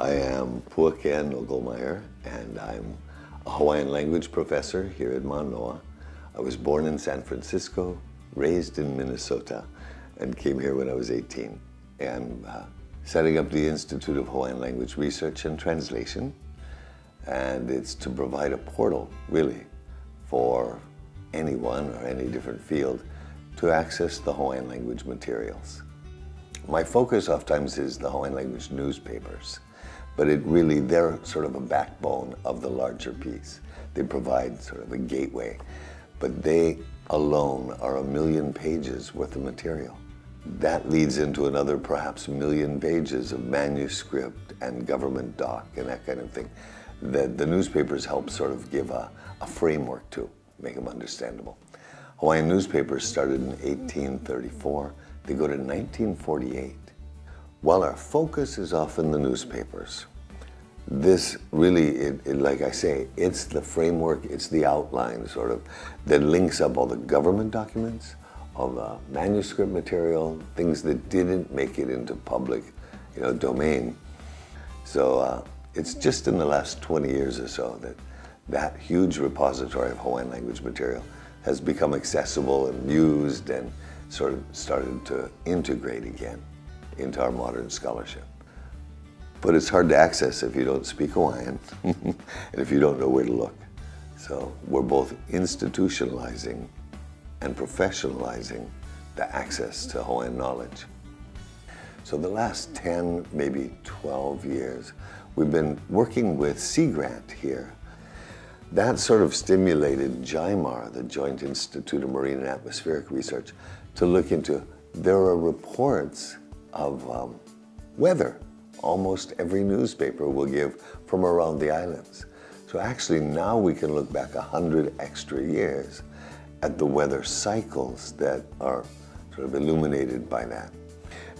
I am Puakea Nogelmeier, and I'm a Hawaiian language professor here at Manoa. I was born in San Francisco, raised in Minnesota, and came here when I was 18. I'm uh, setting up the Institute of Hawaiian Language Research and Translation, and it's to provide a portal, really, for anyone or any different field to access the Hawaiian language materials. My focus oftentimes is the Hawaiian language newspapers, but it really, they're sort of a backbone of the larger piece. They provide sort of a gateway, but they alone are a million pages worth of material. That leads into another perhaps million pages of manuscript and government doc and that kind of thing that the newspapers help sort of give a, a framework to, make them understandable. Hawaiian newspapers started in 1834. They go to 1948. While our focus is often the newspapers, this really, it, it, like I say, it's the framework, it's the outline sort of that links up all the government documents, all the manuscript material, things that didn't make it into public, you know, domain. So uh, it's just in the last 20 years or so that that huge repository of Hawaiian language material has become accessible and used and sort of started to integrate again into our modern scholarship. But it's hard to access if you don't speak Hawaiian and if you don't know where to look. So we're both institutionalizing and professionalizing the access to Hawaiian knowledge. So the last 10, maybe 12 years, we've been working with Sea Grant here that sort of stimulated JIMAR, the Joint Institute of Marine and Atmospheric Research, to look into, there are reports of um, weather. Almost every newspaper will give from around the islands. So actually now we can look back a hundred extra years at the weather cycles that are sort of illuminated by that.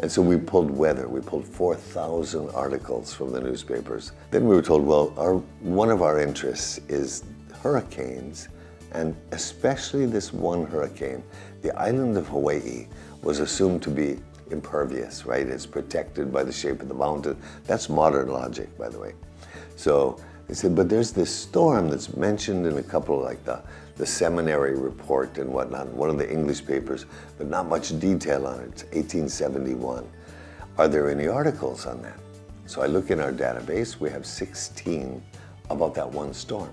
And so we pulled weather. We pulled 4,000 articles from the newspapers. Then we were told, well, our, one of our interests is hurricanes, and especially this one hurricane. The island of Hawaii was assumed to be impervious, right? It's protected by the shape of the mountain. That's modern logic, by the way. So they said, but there's this storm that's mentioned in a couple like the the seminary report and whatnot, one of the English papers, but not much detail on it. It's 1871. Are there any articles on that? So I look in our database, we have 16 about that one storm.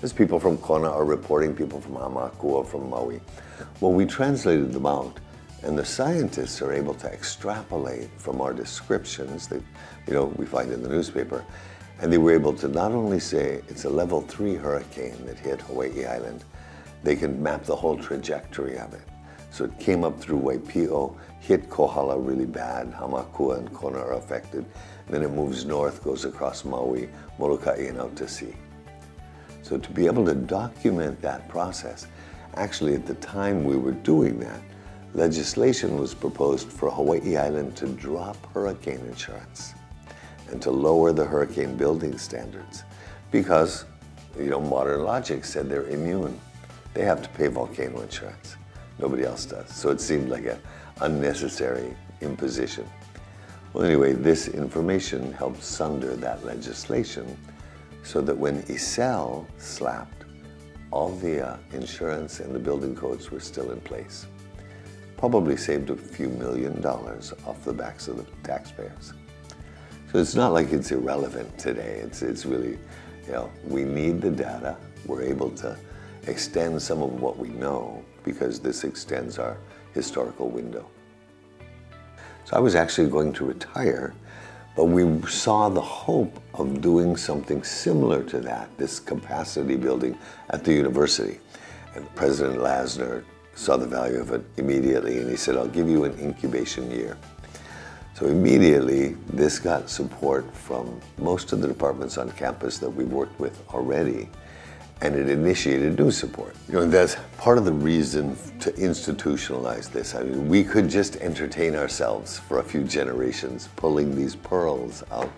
There's people from Kona are reporting, people from Hamakua, from Maui. Well, we translated them out, and the scientists are able to extrapolate from our descriptions that you know we find in the newspaper and they were able to not only say it's a level three hurricane that hit Hawaii Island, they can map the whole trajectory of it. So it came up through Waipio, hit Kohala really bad, Hamakua and Kona are affected. Then it moves north, goes across Maui, Molokai, and out to sea. So to be able to document that process, actually at the time we were doing that, legislation was proposed for Hawaii Island to drop hurricane insurance and to lower the hurricane building standards because, you know, modern logic said they're immune. They have to pay volcano insurance. Nobody else does. So it seemed like an unnecessary imposition. Well, anyway, this information helped sunder that legislation so that when Iselle slapped, all the uh, insurance and the building codes were still in place. Probably saved a few million dollars off the backs of the taxpayers. So it's not like it's irrelevant today. It's, it's really, you know, we need the data. We're able to extend some of what we know because this extends our historical window. So I was actually going to retire, but we saw the hope of doing something similar to that, this capacity building at the university. And President Lassner saw the value of it immediately and he said, I'll give you an incubation year. So immediately, this got support from most of the departments on campus that we worked with already, and it initiated new support. You know, that's part of the reason to institutionalize this. I mean, we could just entertain ourselves for a few generations, pulling these pearls out.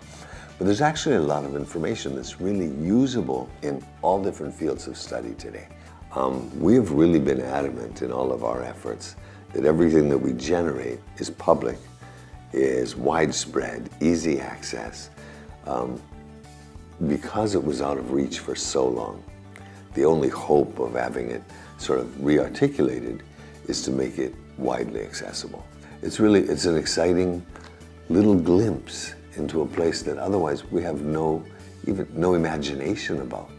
But there's actually a lot of information that's really usable in all different fields of study today. Um, we have really been adamant in all of our efforts that everything that we generate is public is widespread, easy access. um, because it was out of reach for so long, the only hope of having it sort of re-articulated is to make it widely accessible. It's really, it's an exciting little glimpse into a place that otherwise we have no, even no imagination about.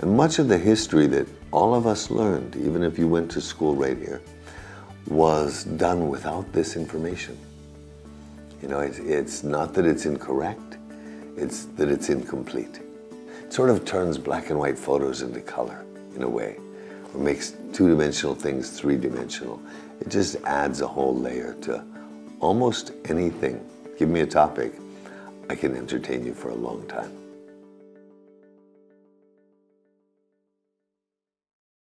And much of the history that all of us learned, even if you went to school right here, was done without this information. You know, it's, it's not that it's incorrect, it's that it's incomplete. It sort of turns black and white photos into color, in a way, or makes two-dimensional things three-dimensional. It just adds a whole layer to almost anything. Give me a topic, I can entertain you for a long time.